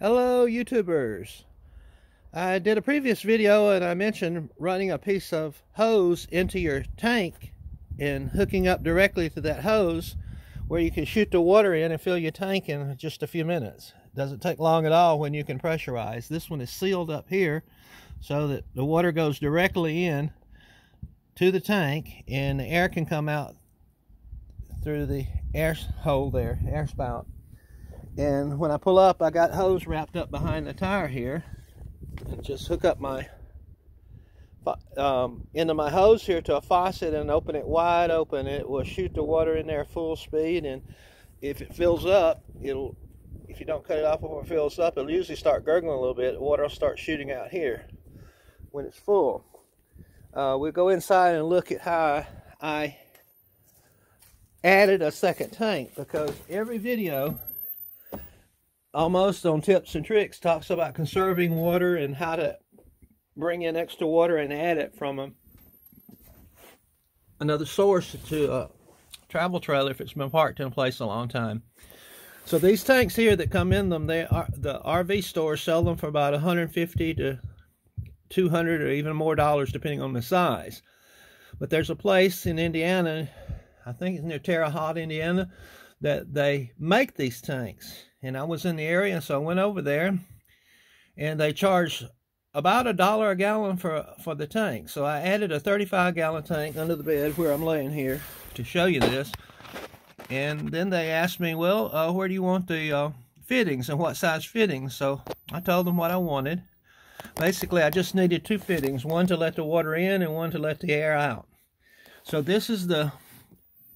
Hello YouTubers. I did a previous video and I mentioned running a piece of hose into your tank and hooking up directly to that hose where you can shoot the water in and fill your tank in just a few minutes. It doesn't take long at all when you can pressurize. This one is sealed up here so that the water goes directly in to the tank and the air can come out through the air hole there, air spout. And when I pull up, I got hose wrapped up behind the tire here. And just hook up my um, into my hose here to a faucet and open it wide open. It will shoot the water in there full speed, and if it fills up, it'll. If you don't cut it off before it fills up, it'll usually start gurgling a little bit. The water will start shooting out here when it's full. Uh, we'll go inside and look at how I added a second tank because every video almost on tips and tricks talks about conserving water and how to bring in extra water and add it from a, another source to a travel trailer if it's been parked in place a long time. So these tanks here that come in them, they are the RV stores sell them for about 150 to 200 or even more dollars depending on the size. But there's a place in Indiana, I think it's near Terre Haute, Indiana, that they make these tanks and I was in the area, so I went over there, and they charged about a dollar a gallon for for the tank. So I added a 35 gallon tank under the bed where I'm laying here to show you this. And then they asked me, well, uh, where do you want the uh, fittings and what size fittings? So I told them what I wanted. Basically, I just needed two fittings, one to let the water in and one to let the air out. So this is the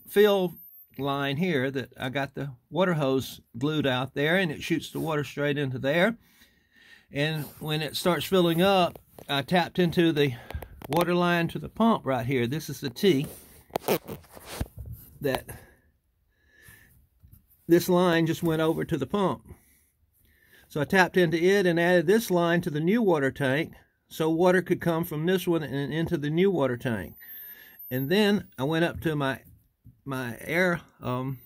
fill line here that I got the water hose glued out there and it shoots the water straight into there. And when it starts filling up, I tapped into the water line to the pump right here. This is the T that this line just went over to the pump. So I tapped into it and added this line to the new water tank so water could come from this one and into the new water tank. And then I went up to my my air um,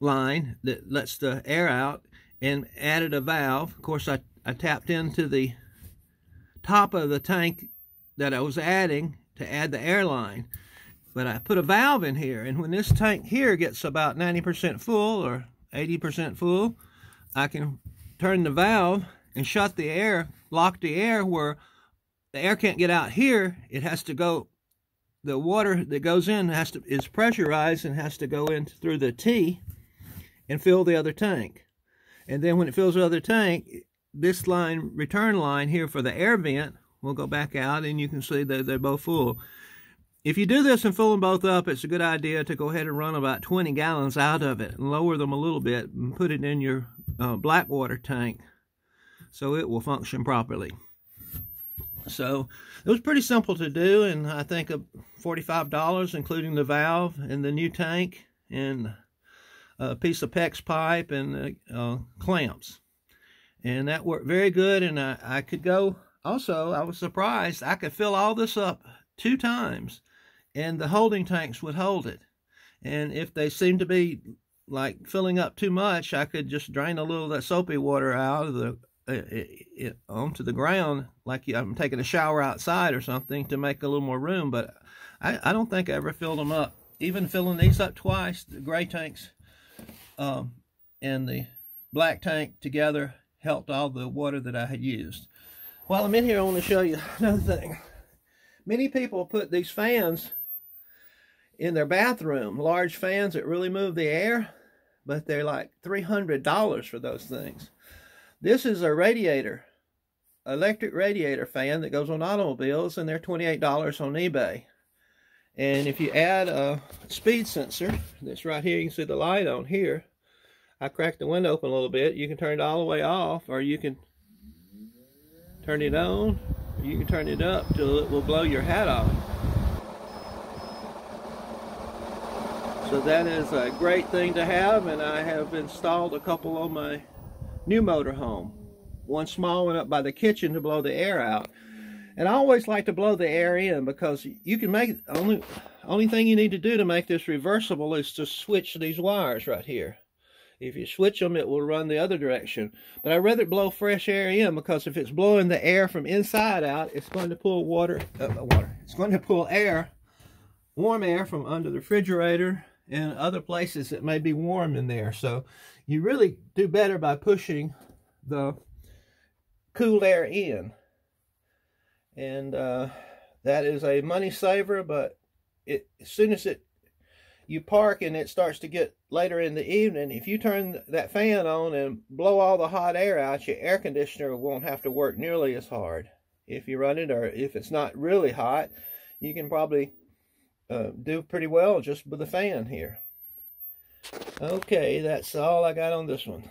line that lets the air out and added a valve. Of course, I, I tapped into the top of the tank that I was adding to add the air line. But I put a valve in here, and when this tank here gets about 90% full or 80% full, I can turn the valve and shut the air, lock the air where the air can't get out here. It has to go the water that goes in has to is pressurized and has to go in through the T and fill the other tank. And then when it fills the other tank, this line, return line here for the air vent will go back out and you can see that they're both full. If you do this and fill them both up, it's a good idea to go ahead and run about 20 gallons out of it and lower them a little bit and put it in your uh, black water tank so it will function properly. So it was pretty simple to do, and I think $45, including the valve and the new tank and a piece of PEX pipe and uh, uh, clamps. And that worked very good, and I, I could go, also, I was surprised, I could fill all this up two times, and the holding tanks would hold it. And if they seemed to be like filling up too much, I could just drain a little of that soapy water out of the it, it, onto the ground like I'm taking a shower outside or something to make a little more room. But I, I don't think I ever filled them up. Even filling these up twice, the gray tanks um, and the black tank together helped all the water that I had used. While I'm in here, I want to show you another thing. Many people put these fans in their bathroom, large fans that really move the air, but they're like $300 for those things. This is a radiator, electric radiator fan that goes on automobiles, and they're $28 on eBay. And if you add a speed sensor, that's right here, you can see the light on here. I cracked the window open a little bit. You can turn it all the way off, or you can turn it on, you can turn it up till it will blow your hat off. So that is a great thing to have, and I have installed a couple on my new motorhome. One small one up by the kitchen to blow the air out. And I always like to blow the air in because you can make only only thing you need to do to make this reversible is to switch these wires right here. If you switch them, it will run the other direction. But I'd rather blow fresh air in because if it's blowing the air from inside out, it's going to pull water, uh, water. It's going to pull air, warm air from under the refrigerator and other places that may be warm in there. So you really do better by pushing the cool air in. And uh, that is a money saver, but it, as soon as it you park and it starts to get later in the evening, if you turn that fan on and blow all the hot air out, your air conditioner won't have to work nearly as hard. If you run it, or if it's not really hot, you can probably uh, do pretty well just with a fan here. Okay, that's all I got on this one.